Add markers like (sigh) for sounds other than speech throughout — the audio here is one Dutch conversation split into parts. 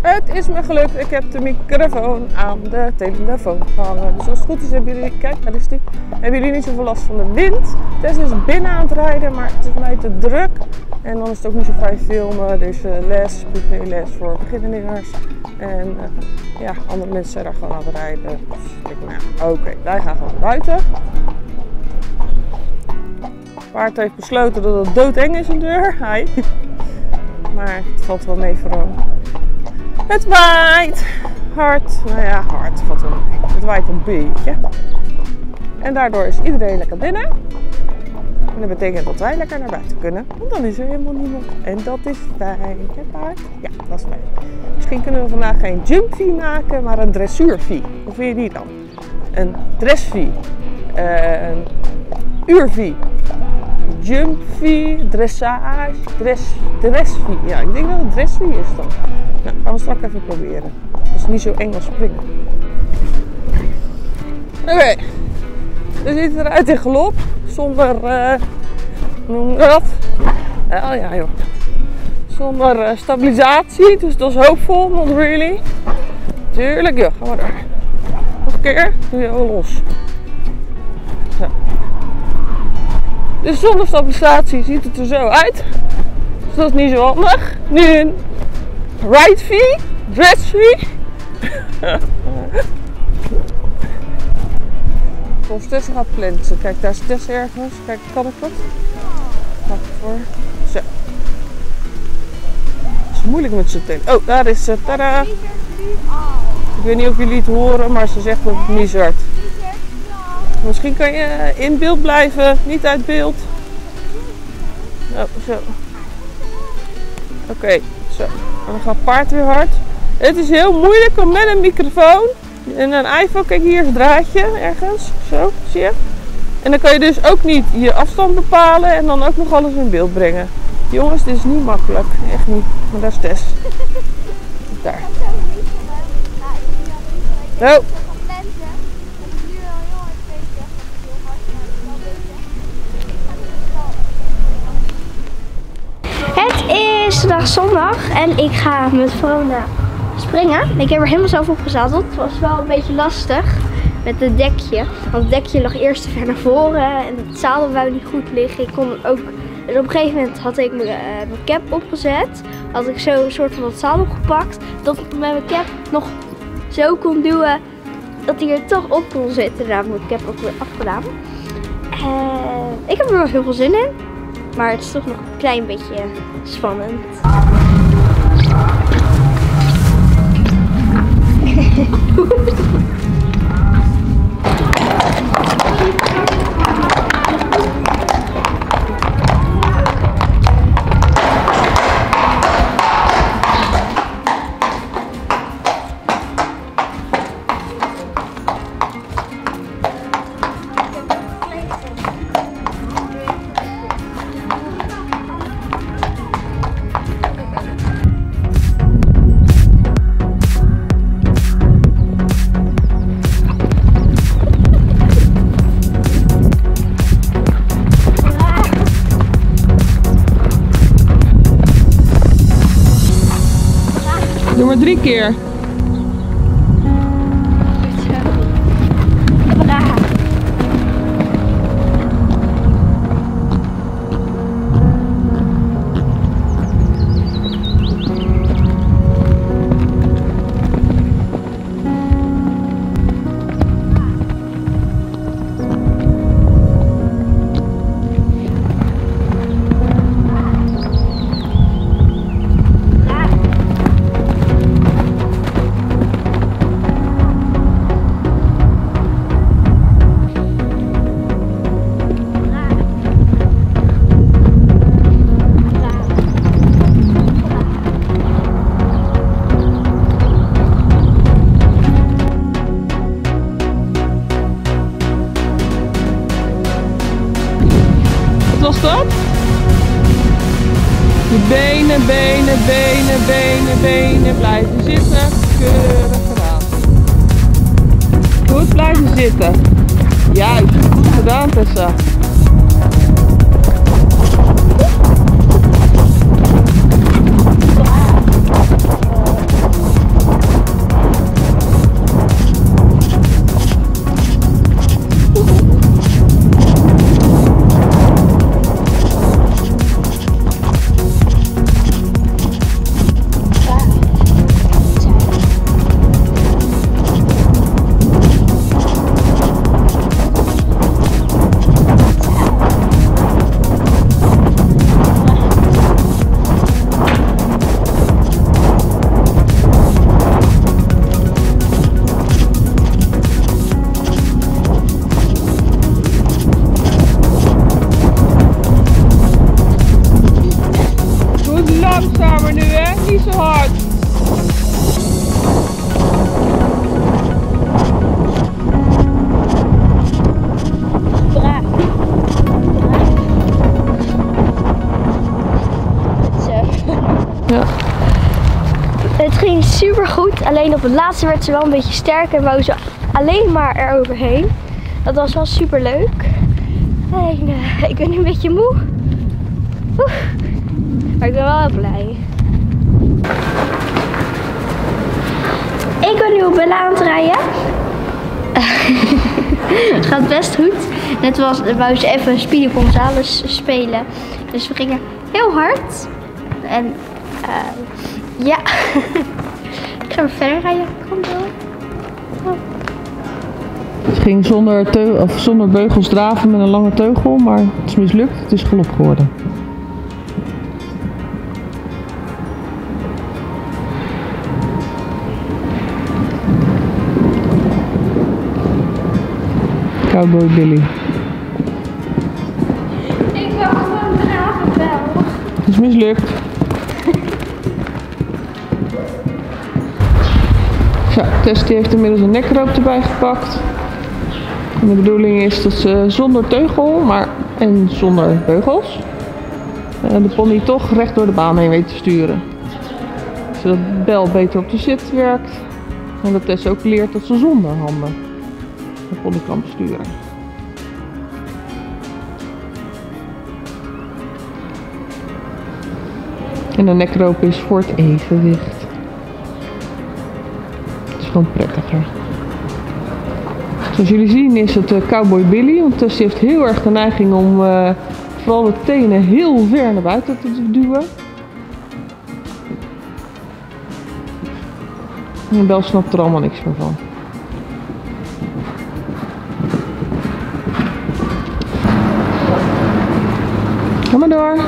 Het is me gelukt. Ik heb de microfoon aan de telefoon gehangen. Dus als het goed is hebben jullie, kijk daar is die, hebben jullie niet zoveel last van de wind. Tess is binnen aan het rijden, maar het is mij te druk. En dan is het ook niet zo fijn filmen. Dus uh, les, les voor beginners. En uh, ja, andere mensen zijn daar gewoon aan het rijden. Dus ik nou ja, oké, wij gaan gewoon buiten. Paard heeft besloten dat het doodeng is een deur. Hi. (laughs) Maar het valt wel mee voor hem. Het waait hard. Nou ja, hard wel mee. Het waait een beetje. En daardoor is iedereen lekker binnen. En dat betekent dat wij lekker naar buiten kunnen. Want dan is er helemaal niemand. En dat is fijn. Hè paard? Ja, dat is fijn. Misschien kunnen we vandaag geen jumpvie maken, maar een dressuurvie. Hoe vind je die dan? Een dressvie. Een uurvie jumpvie, dressage, dress, dressvie. Ja, ik denk dat het dressvie is dan. Nou, gaan we straks even proberen. Dat is niet zo eng als springen. Oké, okay. dus ziet eruit in galop. Zonder, uh, noem dat? Oh ja joh. Zonder uh, stabilisatie, dus dat is hoopvol, not really. Tuurlijk, ja, gaan we daar. Nog een keer, doe je los. Zo. Dus zonder stabilisatie ziet het er zo uit. Dus dat is niet zo handig. Nu right V, dress V. (laughs) Volgens tussen gaat plinten. Kijk, daar is Tess ergens. Kijk, kan ik dat? Wacht voor. Zo. Het is moeilijk met z'n tenen. Oh, daar is ze. Tada! Ik weet niet of jullie het horen, maar ze zegt dat het misert. Misschien kan je in beeld blijven, niet uit beeld. Oh, zo. Oké, zo. Dan gaat paard weer hard. Het is heel moeilijk om met een microfoon en een iPhone, kijk hier is draadje ergens, zo, zie je? En dan kan je dus ook niet je afstand bepalen en dan ook nog alles in beeld brengen. Jongens, dit is niet makkelijk, echt niet. Maar dat is Tess. Daar. Oh. Vandaag zondag en ik ga met Verona springen. Ik heb er helemaal zelf op gezadeld. Het was wel een beetje lastig met het dekje. Want het dekje lag eerst te ver naar voren en het zadel wou niet goed liggen. Ik kon ook... En op een gegeven moment had ik mijn, uh, mijn cap opgezet. Had ik zo een soort van het zadel gepakt. Dat ik met mijn cap nog zo kon duwen dat hij er toch op kon zitten. Daarom heb ik mijn cap ook weer afgedaan. Uh, ik heb er wel heel veel zin in. Maar het is toch nog een klein beetje spannend. (laughs) Doe maar drie keer. Benen, benen, benen, benen, blijven zitten. Keurig gedaan. Goed blijven zitten. Juist, goed gedaan Tessa. Goed. Alleen op het laatste werd ze wel een beetje sterker en wou ze alleen maar eroverheen. Dat was wel super leuk. En eh, ik ben een beetje moe. Maar ik ben wel blij. Ik ben nu op Bella aan het rijden. Het (laughs) gaat best goed. Net was, wou ze even Speedy Gonzales spelen. Dus we gingen heel hard. En eh, ja, (laughs) weer verder rijden. Kom door. Het ging zonder, of zonder beugels draven met een lange teugel, maar het is mislukt. Het is galop geworden. Cowboy Billy. Ik wil gewoon draven wel. Het is mislukt. Zo, Tess heeft inmiddels een nekroop erbij gepakt. De bedoeling is dat ze zonder teugel, maar en zonder beugels, eh, de pony toch recht door de baan heen weet te sturen. Zodat Bel beter op de zit werkt. En dat Tess ook leert dat ze zonder handen de pony kan besturen. En een nekroop is voor het evenwicht. Gewoon. Zoals jullie zien is het eh, Cowboy Billy. Want Tess heeft heel erg de neiging om eh, vooral de tenen heel ver naar buiten te duwen. En Bel snapt er allemaal niks meer van. Ga maar door.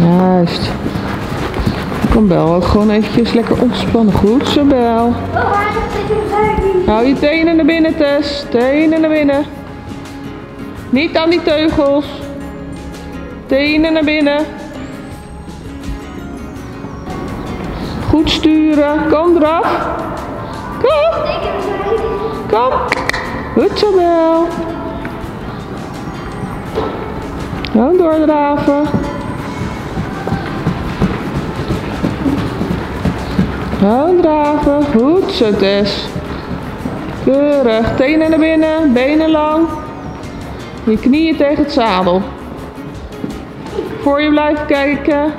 Juist. Kom Bel gewoon eventjes lekker ontspannen. Goed zo Bel. Hou je tenen naar binnen Tess. Tenen naar binnen. Niet aan die teugels. Tenen naar binnen. Goed sturen. Kom eraf. Kom. Kom. Goed zo Bel. Gewoon doordraven. Draven. Goed zo Tess. Keurig. Tenen naar binnen. Benen lang. Je knieën tegen het zadel. Voor je blijven kijken.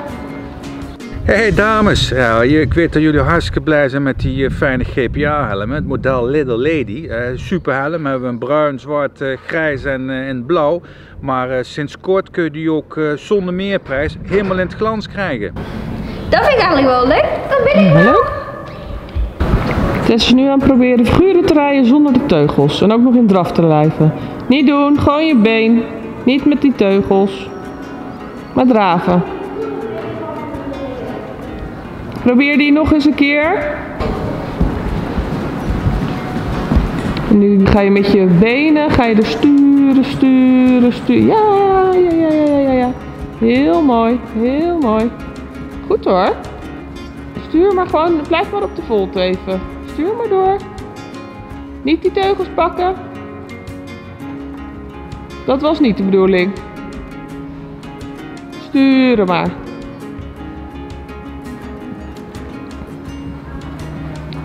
Hey dames, ja, ik weet dat jullie hartstikke blij zijn met die eh, fijne GPA-helm. Het model Little Lady. Eh super helm, hebben we een bruin, zwart, eh, grijs en, eh, en blauw. Maar eh, sinds kort kun je die ook eh, zonder meerprijs helemaal in het glans krijgen. Dat vind ik eigenlijk wel leuk. Dat ben ik wel. Tess is nu aan het proberen figuren te rijden zonder de teugels. En ook nog in draf te lijven. Niet doen, gewoon je been. Niet met die teugels. Maar draven. Probeer die nog eens een keer. Nu ga je met je benen, ga je er sturen, sturen, sturen. Ja, ja, ja, ja, ja, ja. Heel mooi, heel mooi. Goed hoor. Stuur maar gewoon, blijf maar op de volt even. Stuur maar door. Niet die teugels pakken. Dat was niet de bedoeling. Sturen maar.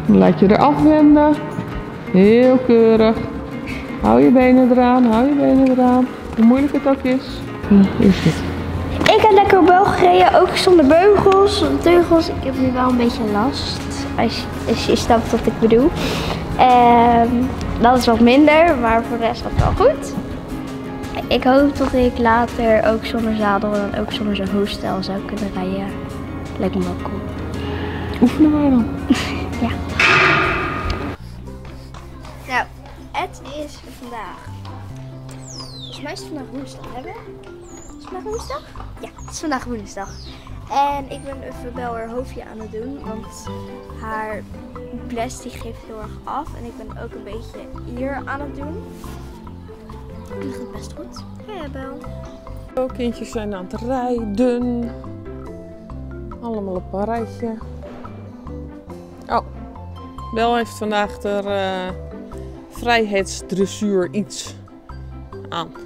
Laat je er afwenden. Heel keurig. Hou je benen eraan, hou je benen eraan. Hoe moeilijk het ook is. Ja, is het. Ik heb lekker bel gereden, ook zonder beugels, teugels. Ik heb nu wel een beetje last, als je, als je snapt wat ik bedoel. Ehm, dat is wat minder, maar voor de rest gaat het wel goed. Ik hoop dat ik later ook zonder zadel en ook zonder zo'n hoestel zou kunnen rijden. Lijkt me wel cool. Oefenen maar dan. (laughs) Nou, het is vandaag. Volgens mij is het vandaag woensdag, hè? Is het vandaag woensdag? Ja, het is vandaag woensdag. En ik ben even wel haar hoofdje aan het doen, want haar bles die geeft heel erg af. En ik ben ook een beetje hier aan het doen. En dat gaat best goed. Ja, Bel. Ook kindjes zijn aan het rijden. Allemaal op een rijtje. Oh, Bel heeft vandaag de eh, vrijheidsdressuur iets aan.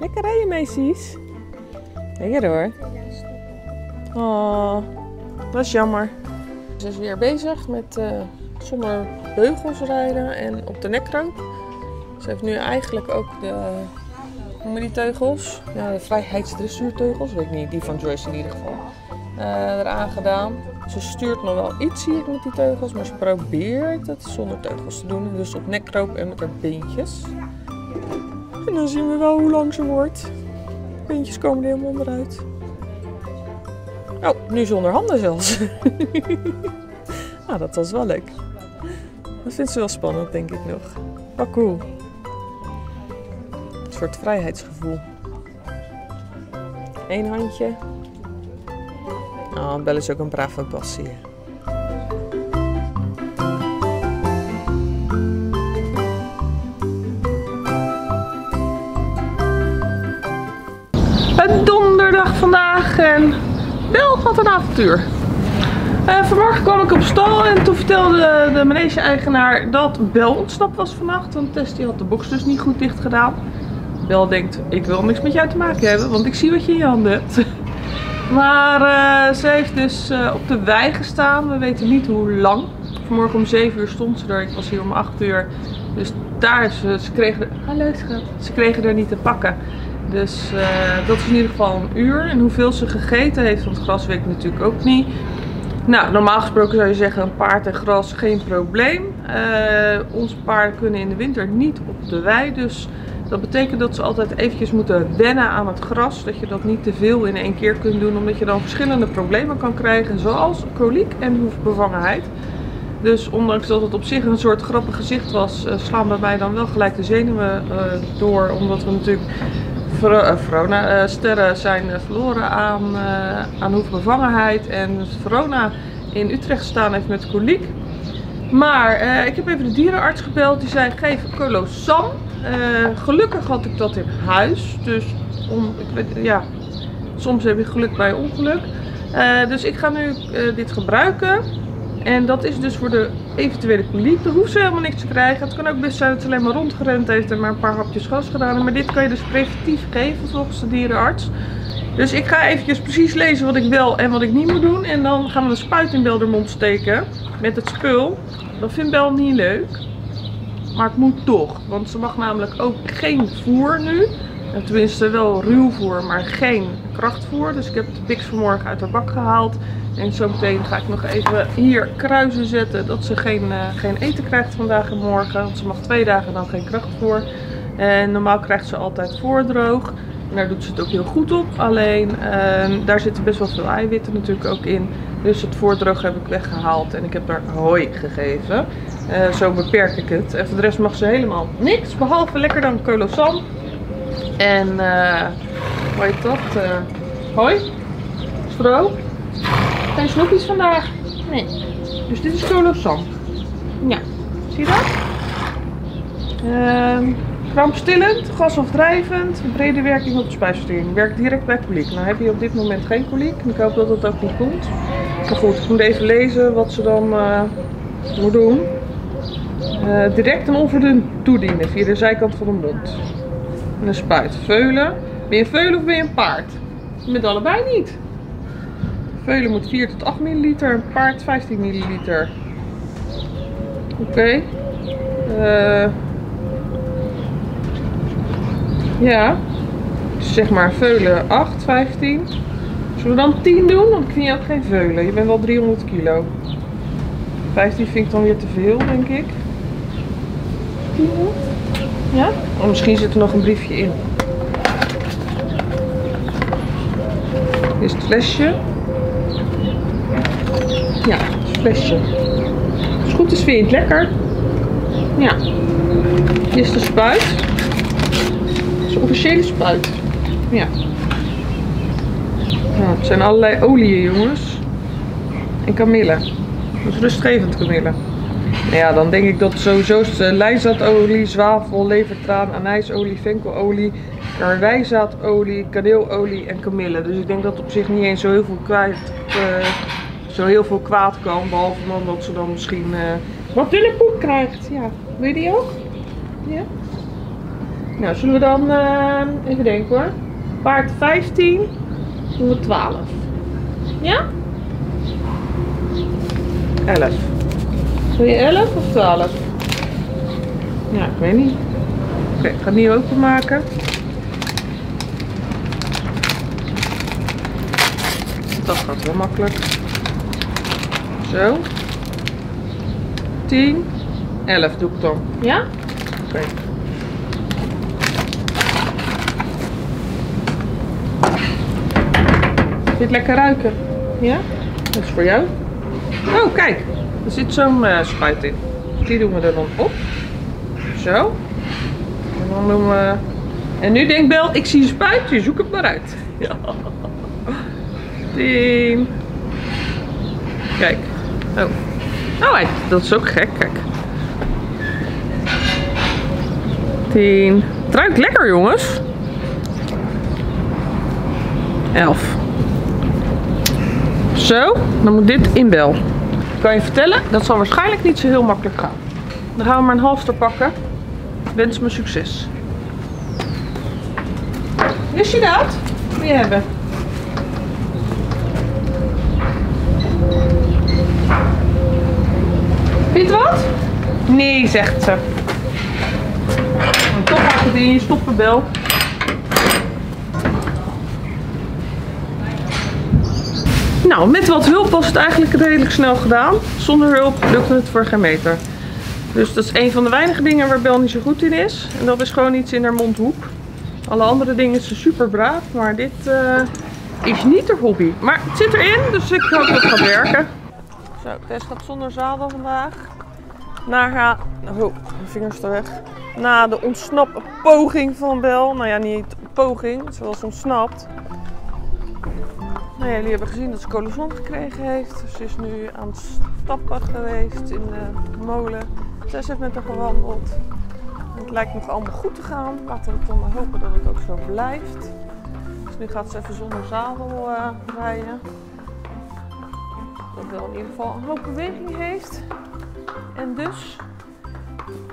Lekker rijden, meisjes. Lekker hoor. Oh, dat is jammer. Ze is weer bezig met uh, zonder beugels rijden en op de nekroop. Ze heeft nu eigenlijk ook de, die teugels? Ja, de vrijheidsdressuurteugels, weet ik niet, die van Joyce in ieder geval. Uh, eraan gedaan. Ze stuurt nog wel iets, zie ik, met die teugels, maar ze probeert het zonder teugels te doen. Dus op nekroop en met haar beentjes. En dan zien we wel hoe lang ze wordt. Beentjes komen er helemaal onderuit. Oh, nu zonder handen zelfs. nou, (laughs) dat was wel leuk. Dat vindt ze wel spannend, denk ik nog. Wat cool. Een soort vrijheidsgevoel. Eén handje. Oh, Belle is ook een brave passie. En Bel had een avontuur. Uh, vanmorgen kwam ik op stal en toen vertelde de manege-eigenaar dat Bel ontsnapt was vannacht. Want Testie had de box dus niet goed dicht gedaan. Bel denkt, ik wil niks met jou te maken hebben, want ik zie wat je in je handen hebt. (laughs) Maar uh, ze heeft dus uh, op de wei gestaan. We weten niet hoe lang. Vanmorgen om 7 uur stond ze er. Ik was hier om 8 uur. Dus daar ze. Ze kregen, er, hallo schat. Ze kregen er niet te pakken. Dus uh, dat is in ieder geval een uur. En hoeveel ze gegeten heeft van het gras weet ik natuurlijk ook niet. Nou, normaal gesproken zou je zeggen een paard en gras geen probleem. onze paarden kunnen in de winter niet op de wei. Dus dat betekent dat ze altijd eventjes moeten wennen aan het gras. Dat je dat niet te veel in één keer kunt doen. Omdat je dan verschillende problemen kan krijgen. Zoals koliek en hoefbevangenheid. Dus ondanks dat het op zich een soort grappig gezicht was. Uh, slaan bij mij dan wel gelijk de zenuwen uh, door. Omdat we natuurlijk Verona, uh, sterren zijn verloren aan, aan hoefbevangenheid. En Verona in Utrecht staan heeft met koliek. Maar ik heb even de dierenarts gebeld. Die zei geef Colosan. Uh, gelukkig had ik dat in huis. Dus om, ik weet, ja, soms heb je geluk bij ongeluk. Dus ik ga nu dit gebruiken. En dat is dus voor de eventuele koliek. Dan hoeft ze helemaal niks te krijgen. Het kan ook best zijn dat ze alleen maar rondgerend heeft en maar een paar hapjes gas gedaan. Maar dit kan je dus preventief geven volgens de dierenarts. Dus ik ga eventjes precies lezen wat ik wel en wat ik niet moet doen. En dan gaan we een spuit in Beldermond steken met het spul. Dat vindt Bel niet leuk. Maar het moet toch. Want ze mag namelijk ook geen voer nu. En tenminste wel ruw voer, maar geen krachtvoer. Dus ik heb de piks vanmorgen uit haar bak gehaald. En zo meteen ga ik nog even hier kruisen zetten. Dat ze geen, uh, geen eten krijgt vandaag en morgen. Want ze mag twee dagen dan geen krachtvoer. En normaal krijgt ze altijd voordroog. En daar doet ze het ook heel goed op. Alleen uh, daar zitten best wel veel eiwitten natuurlijk ook in. Dus het voordroog heb ik weggehaald en ik heb daar hooi gegeven. Uh, zo beperk ik het. En voor de rest mag ze helemaal niks. Behalve lekker dan Colosan. En uh, hoe heet dat? Hoi? Stro? Geen snoepjes vandaag? Nee. Dus dit is Colosan. Ja. Zie je dat? Ehm krampstillend, gasafdrijvend, brede werking op de spijsvertering. Werkt direct bij koliek. Nou heb je op dit moment geen koliek. Ik hoop dat het ook niet komt. Maar goed, ik moet even lezen wat ze dan uh, moet doen. Uh, direct en onverdund toedienen via de zijkant van de mond. En een spuit. Veulen. Ben je een veulen of ben je een paard? Met allebei niet. Veulen moet 4 tot 8 milliliter, een paard 15 milliliter. Oké. Okay. Uh, ja. Dus zeg maar veulen 8, 15. Zullen we dan 10 doen? Want ik vind je ook geen veulen. Je bent wel 300 kilo. 15 vind ik dan weer te veel, denk ik. 10 Ja? Oh, misschien zit er nog een briefje in. Dit is het flesje. Ja, flesje. Als het goed is vind je het lekker. Ja. Is de spuit. Het is een officiële spuit. Ja. Nou, het zijn allerlei oliën, jongens. En kamille. Dat is rustgevend kamille. Nou ja, dan denk ik dat sowieso lijnzaadolie, zwavel, levertraan, anijsolie, venkelolie, karwijzaadolie, kaneelolie en kamille. Dus ik denk dat op zich niet eens zo heel veel kwijt, uh, zo heel veel kwaad kan. Behalve dan dat ze dan misschien uh, wat poep krijgt. Ja, wil je die ook? Ja? Nou, zullen we dan eh, even denken hoor. Paard 15, doen we 12. Ja? 11. Wil je 11 of 12? Ja, ik weet niet. Oké, ik ga niet openmaken. Dat gaat wel makkelijk. Zo. 10. 11 doe ik dan. Ja? Oké. Je het lekker ruiken? Ja? Dat is voor jou. Oh, kijk. Er zit zo'n uh, spuit in. Die doen we er dan op. Zo. En dan doen we... En nu denkt Bel, ik zie een spuitje, zoek het maar uit. Ja. 10. Oh. Oh, dat is ook gek, kijk. 10. Het ruikt lekker, jongens. 11. Zo, dan moet dit in bel. Ik kan je vertellen, dat zal waarschijnlijk niet zo heel makkelijk gaan. Dan gaan we maar een halster pakken. Wens me succes. Wist je dat? Moet hebben. Het wat? Nee, zegt ze. En toch gaat het in je stoppenbel. Nou, met wat hulp was het eigenlijk redelijk snel gedaan. Zonder hulp lukte het voor geen meter. Dus dat is een van de weinige dingen waar Bel niet zo goed in is. En dat is gewoon iets in haar mondhoek. Alle andere dingen is ze super braaf, maar dit uh, is niet haar hobby. Maar het zit erin, dus ik hoop dat het gaat werken. Zo, Tess gaat zonder zadel vandaag. Na haar... Oh, mijn vingers er weg. Na de ontsnappen poging van Bel. Nou ja, niet poging, was ontsnapt. Nou ja, jullie hebben gezien dat ze colosson gekregen heeft. Ze is nu aan het stappen geweest in de molen. Tess heeft met haar gewandeld. Het lijkt nog allemaal goed te gaan. Laten we dan hopen dat het ook zo blijft. Dus nu gaat ze even zonder zadel uh, rijden. Dat wel in ieder geval een hoop beweging heeft. En dus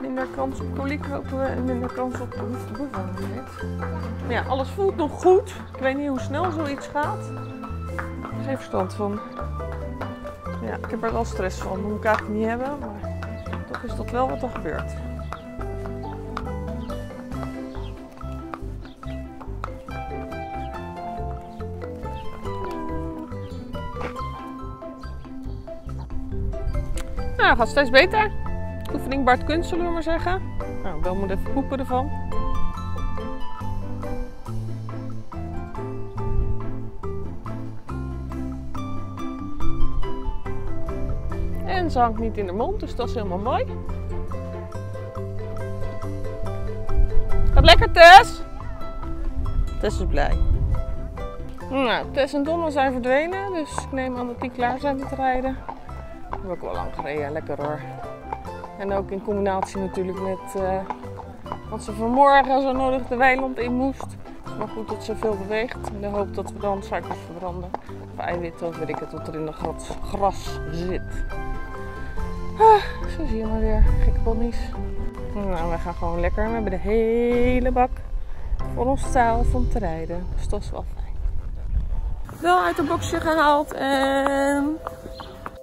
minder kans op koliek hopen we en minder kans op bevalligheid. Maar ja, alles voelt nog goed. Ik weet niet hoe snel zoiets gaat. Geen verstand van. Ja, ik heb er wel stress van. Moet ik eigenlijk niet hebben. Maar toch is dat wel wat er gebeurt. Nou, gaat steeds beter. Oefening Bart Kunst, zullen we maar zeggen. Nou, wel moet even poepen ervan. En ze hangt niet in de mond, dus dat is helemaal mooi. Gaat lekker, Tess? Tess is blij. Nou, Tess en Donna zijn verdwenen, dus ik neem aan dat die klaar zijn met rijden. Heb ik wel lang gereden, lekker hoor. En ook in combinatie natuurlijk met uh, dat ze vanmorgen zo nodig de weiland in moest. Maar goed dat ze veel beweegt. In de hoop dat we dan suikers verbranden. Of eiwitten, of weet ik het, wat er in de gras zit. Ah, zo zie je maar weer. Gekke ponies. Nou, we gaan gewoon lekker. We hebben de hele bak voor ons zelf om te rijden. Dus dat is wel fijn. Wel uit een boxje gehaald en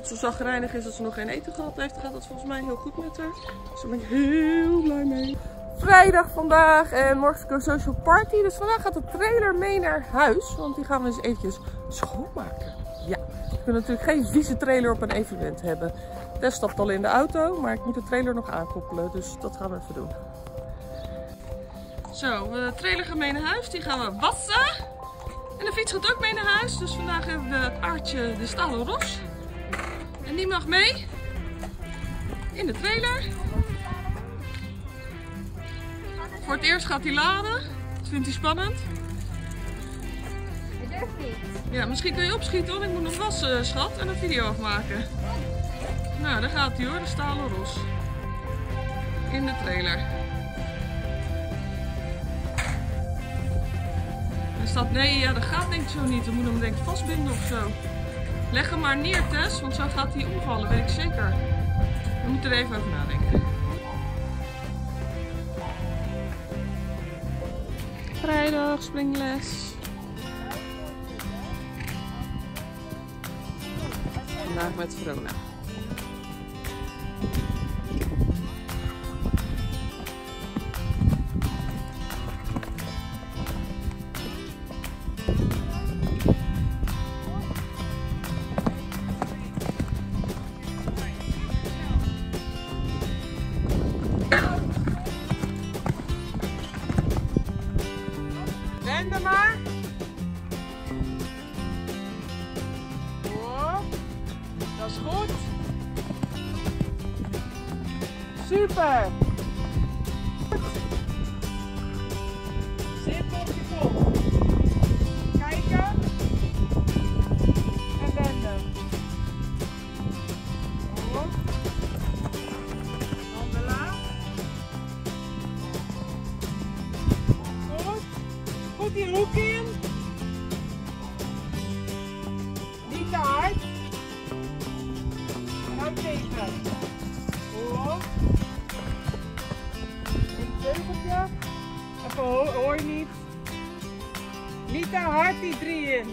zo zagrijnig is dat ze nog geen eten gehad heeft, gaat het volgens mij heel goed met haar. Dus daar ben ik heel blij mee. Vrijdag vandaag en morgen social party. Dus vandaag gaat de trailer mee naar huis. Want die gaan we eens eventjes schoonmaken. Ja, ik wil natuurlijk geen vieze trailer op een evenement hebben. Tess stapt al in de auto, maar ik moet de trailer nog aankoppelen. Dus dat gaan we even doen. Zo, de trailer gaat mee naar huis. Die gaan we wassen. En de fiets gaat ook mee naar huis. Dus vandaag hebben we het paardje de stalen. En die mag mee in de trailer. Voor het eerst gaat hij laden. Dat vindt hij spannend. Ik durf niet. Ja, misschien kun je opschieten, want ik moet nog wassen, schat, en een video afmaken. Nou, daar gaat hij hoor, de stalen ros. In de trailer. Er staat, nee, ja, dat gaat denk ik zo niet. We moeten hem denk ik vastbinden of zo. Leg hem maar neer, Tess, want zo gaat hij omvallen, weet ik zeker. We moeten er even over nadenken. Vrijdag, springles. Vandaag met Verona. Hoog. Een teugeltje. Even hoor, hoor je niet. Niet te hard die drieën.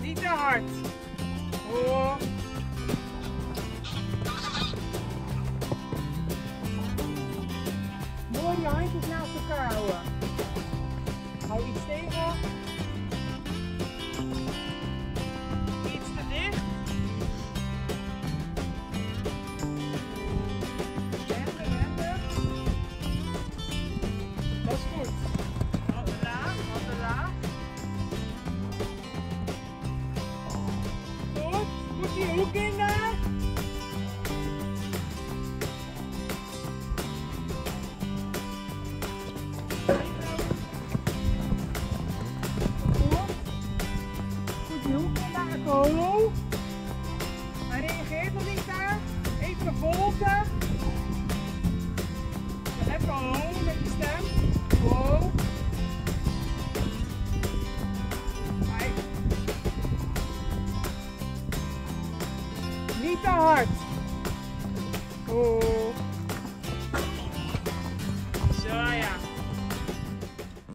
Niet te hard. Hoog. Mooi je handjes naast elkaar houden. Hou iets tegen.